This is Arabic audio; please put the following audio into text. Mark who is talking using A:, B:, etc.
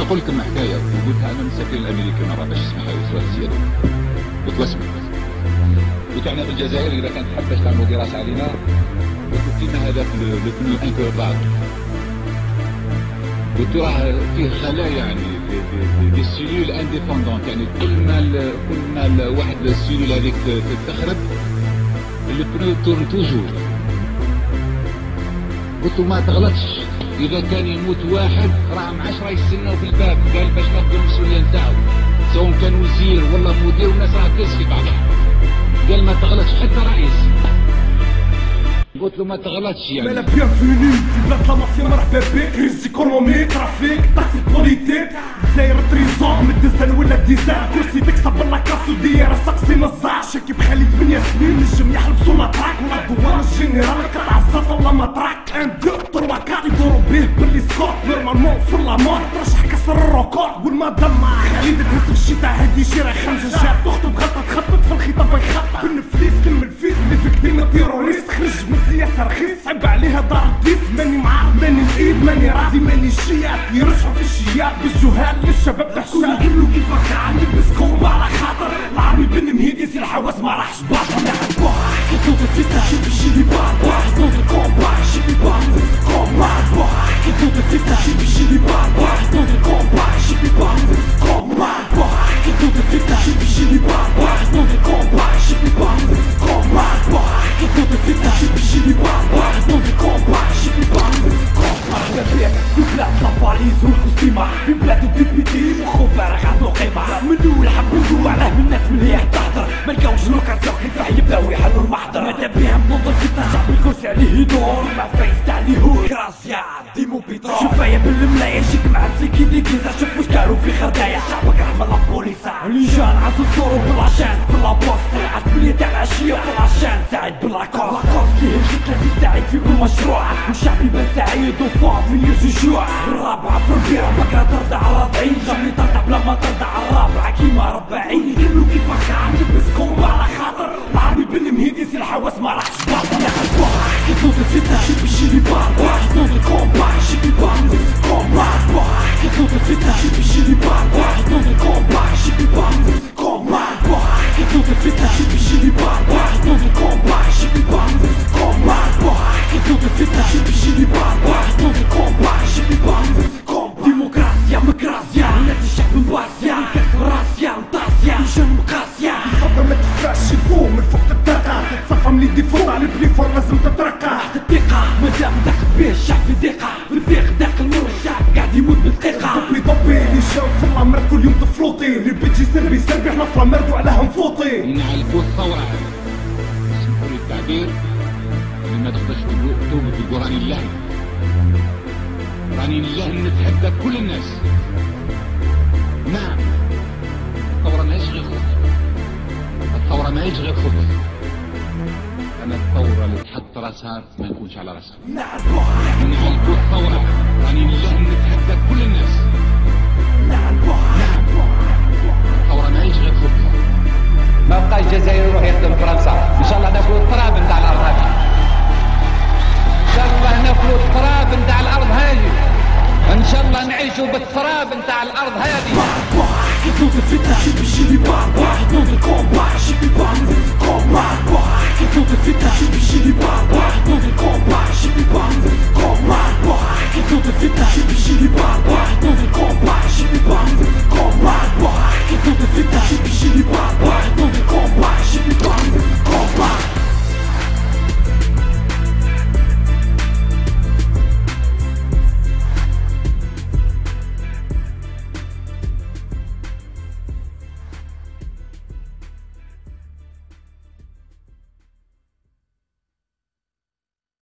A: أنا أقول لكم حكايه وقلتها أنا السفير الامريكي مره باش يسمعها يوصلها السياده قلت له اسمع. قلت إحنا في الجزائر إذا كانت حابه تعملوا دراسة علينا قلت فيما هذاك le plus incapable قلت راه فيه خلايا يعني des cellules indépendantes يعني كل ما كل ما واحد ال cellule هذيك تخرب ال pneu tourne toujours قلت له ما تغلطش. إذا كان يموت واحد راهم عشرة يستناو في الباب؟ قال باش ناخذ المسؤوليه نتاعو سواء كان وزير ولا مدير والناس راه في بعضها قال ما تغلطش حتى رئيس. قلت له ما تغلطش يعني.
B: مالا بيانفوني في بلاد لا مافيا مرحبا بك كريز ايكونومي ترافيك تاكتيك بوليتيك داير تريزون من ديزان ولا ديزان كرسي تكسب بلا كاسو دير سقسي نزاع شاكي بخالي 8 سنين نجم يحلبسو مطراك ولا دوار الجنرال قطع الزاط ولا مطراك ان دو تروا كات يدورو بيه باللي سكور نورمالمون في لامور ترشح كسر الركور والمدام مع خالد تهز في الشتا هادي شيرة خمسة جات تخطب غلطة. تخطط في الخطاب يخطط بالنفليس كمل فيس. اللي فيك ديما تيروريست خرج من السياسة رخيص. صعب عليها دار الديس ماني معاه. ماني الايد ماني راضي. ماني شياب يرشحوا في الشياب بالجهال للشباب تحشاب كله كيفك عندي بسكوب على خاطر. العربي بن مهيدي سي الحواس ما راحش باطل عليه يدور مع فايز تاع اليهود كراسيا ديمو بيترول شفايا بالملاية شيك مع السيكي دي كيزا. شوف واش داروا في خردايا. شعبك رحمة لابوليسا اللي جان عزو الصورو بالعشان. في لابوست طلعت بلي تاع العشية في العشان. ساعد باللاكوست لاكوست فيه الجيت ساعد في كل مشروع. والشعب يبان سعيد وفاض في يرجو جوع الرابعة في الربيع بكرة ترضى على ضعيف جامي ترضى بلا ما ترضى على الرابعة كيما ربعين. كله كيفك عندك بسكوب البليفون لازم تترقى تحت الثقة. مادام داخل بيه الشعب في ضيقة. في الضيق داخل نور الشعب قاعد يموت بالدقيقة طبي طبي اللي جاو في العمر كل يوم تفلوطي. اللي بيجي سربي سربي إحنا في العمر وعليها مفوطي
A: نعالجوا الثورة اسمحوا التعبير. اللي ما تقدرش في القرآن الله. راني الله نتحدى كل الناس. نعم. الثورة ماهيش غير خبز الثورة ماهيش غير خبز أنا الثورة اللي تحط راسها ما نكونش على راسها.
B: نعرفوها
A: نعالجوا الثورة راني الله نتحدى كل الناس. نعم الثورة ماهيش غير خبز
C: ما بقى الجزائر يروح يخدم فرنسا. إن شاء الله ناكلوا التراب نتاع الأرض هذه. إن شاء الله ناكلوا التراب نتاع الأرض هذه. إن شاء الله نعيشوا بالتراب نتاع الأرض هذه.